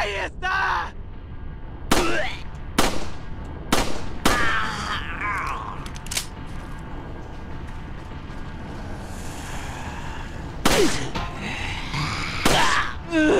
¡Ahí está! Ugh!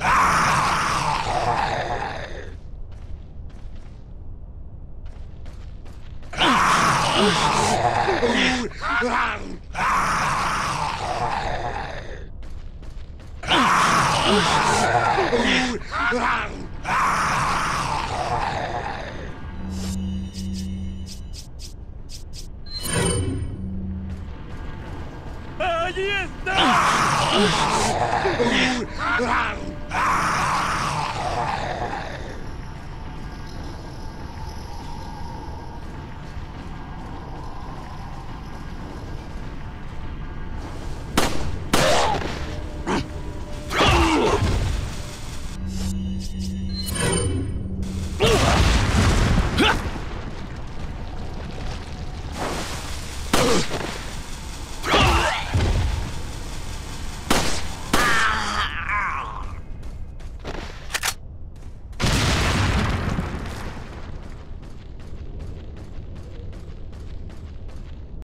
Ah! Надоест!